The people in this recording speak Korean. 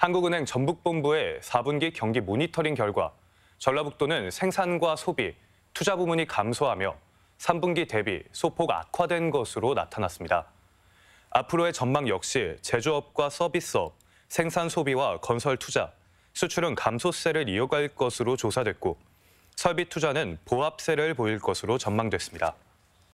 한국은행 전북본부의 4분기 경기 모니터링 결과 전라북도는 생산과 소비, 투자 부문이 감소하며 3분기 대비 소폭 악화된 것으로 나타났습니다. 앞으로의 전망 역시 제조업과 서비스업, 생산 소비와 건설 투자, 수출은 감소세를 이어갈 것으로 조사됐고 설비 투자는 보합세를 보일 것으로 전망됐습니다.